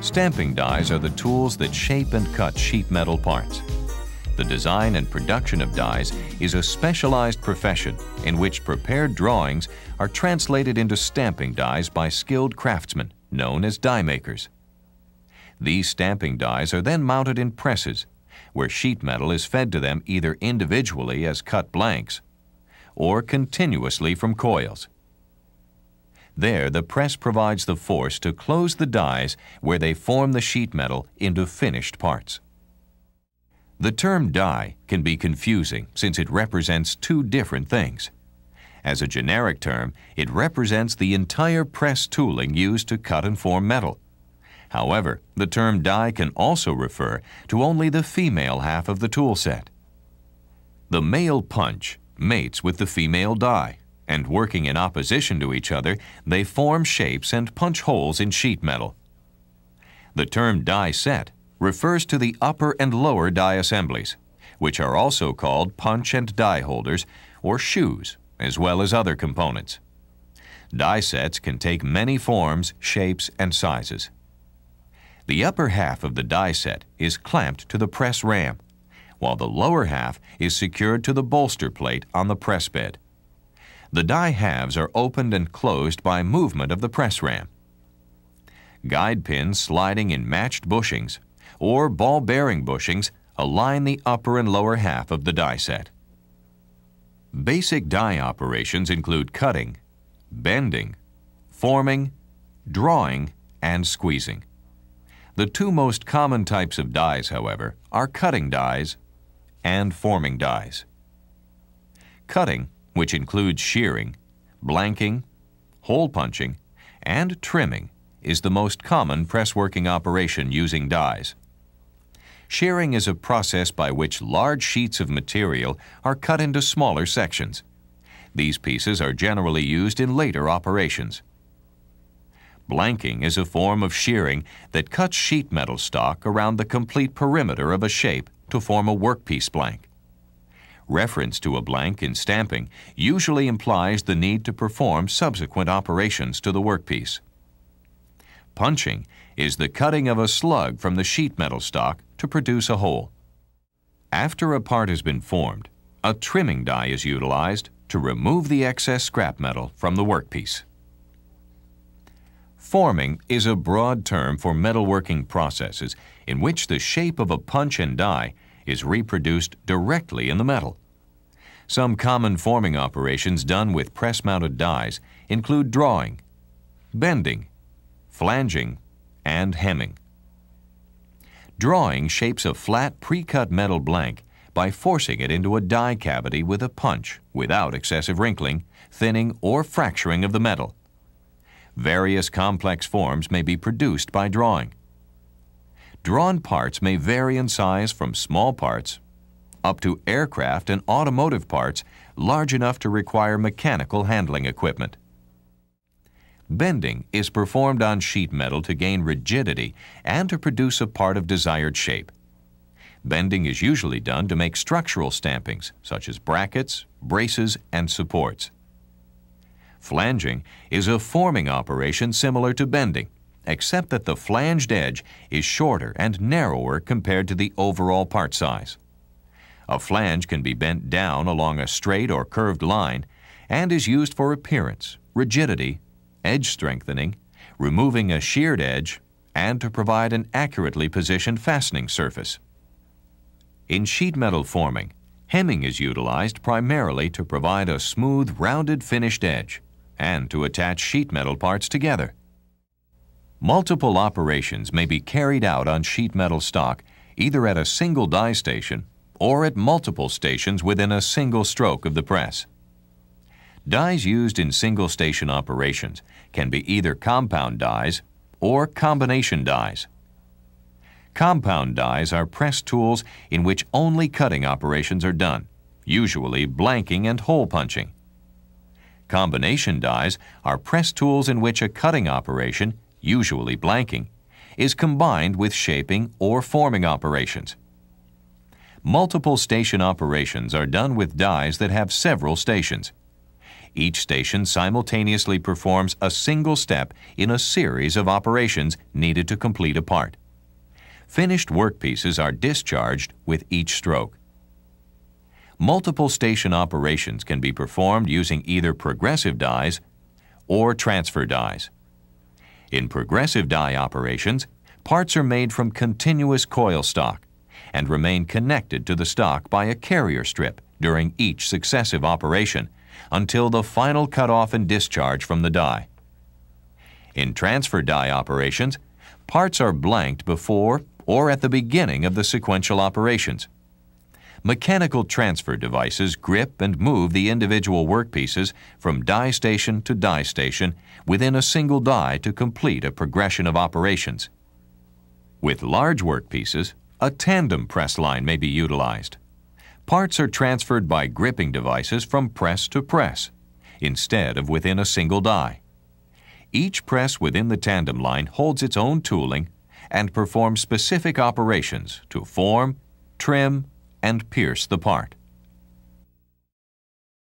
Stamping dies are the tools that shape and cut sheet metal parts. The design and production of dies is a specialized profession in which prepared drawings are translated into stamping dies by skilled craftsmen known as die makers. These stamping dies are then mounted in presses, where sheet metal is fed to them either individually as cut blanks or continuously from coils. There, the press provides the force to close the dies where they form the sheet metal into finished parts. The term die can be confusing since it represents two different things. As a generic term, it represents the entire press tooling used to cut and form metal. However, the term die can also refer to only the female half of the tool set. The male punch mates with the female die and working in opposition to each other, they form shapes and punch holes in sheet metal. The term die set refers to the upper and lower die assemblies, which are also called punch and die holders or shoes, as well as other components. Die sets can take many forms, shapes, and sizes. The upper half of the die set is clamped to the press ram, while the lower half is secured to the bolster plate on the press bed. The die halves are opened and closed by movement of the press ram. Guide pins sliding in matched bushings or ball bearing bushings align the upper and lower half of the die set. Basic die operations include cutting, bending, forming, drawing, and squeezing. The two most common types of dies, however, are cutting dies and forming dies. Cutting which includes shearing, blanking, hole punching, and trimming, is the most common pressworking operation using dies. Shearing is a process by which large sheets of material are cut into smaller sections. These pieces are generally used in later operations. Blanking is a form of shearing that cuts sheet metal stock around the complete perimeter of a shape to form a workpiece blank. Reference to a blank in stamping usually implies the need to perform subsequent operations to the workpiece. Punching is the cutting of a slug from the sheet metal stock to produce a hole. After a part has been formed, a trimming die is utilized to remove the excess scrap metal from the workpiece. Forming is a broad term for metalworking processes in which the shape of a punch and die is reproduced directly in the metal. Some common forming operations done with press-mounted dies include drawing, bending, flanging, and hemming. Drawing shapes a flat pre-cut metal blank by forcing it into a die cavity with a punch without excessive wrinkling, thinning, or fracturing of the metal. Various complex forms may be produced by drawing. Drawn parts may vary in size from small parts up to aircraft and automotive parts large enough to require mechanical handling equipment. Bending is performed on sheet metal to gain rigidity and to produce a part of desired shape. Bending is usually done to make structural stampings, such as brackets, braces, and supports. Flanging is a forming operation similar to bending except that the flanged edge is shorter and narrower compared to the overall part size. A flange can be bent down along a straight or curved line and is used for appearance, rigidity, edge strengthening, removing a sheared edge, and to provide an accurately positioned fastening surface. In sheet metal forming, hemming is utilized primarily to provide a smooth, rounded finished edge and to attach sheet metal parts together. Multiple operations may be carried out on sheet metal stock either at a single die station or at multiple stations within a single stroke of the press. Dies used in single station operations can be either compound dies or combination dies. Compound dies are press tools in which only cutting operations are done, usually blanking and hole punching. Combination dies are press tools in which a cutting operation usually blanking, is combined with shaping or forming operations. Multiple station operations are done with dies that have several stations. Each station simultaneously performs a single step in a series of operations needed to complete a part. Finished workpieces are discharged with each stroke. Multiple station operations can be performed using either progressive dies or transfer dies. In progressive die operations, parts are made from continuous coil stock and remain connected to the stock by a carrier strip during each successive operation until the final cutoff and discharge from the die. In transfer die operations, parts are blanked before or at the beginning of the sequential operations. Mechanical transfer devices grip and move the individual workpieces from die station to die station within a single die to complete a progression of operations. With large workpieces, a tandem press line may be utilized. Parts are transferred by gripping devices from press to press, instead of within a single die. Each press within the tandem line holds its own tooling and performs specific operations to form, trim, and pierce the part.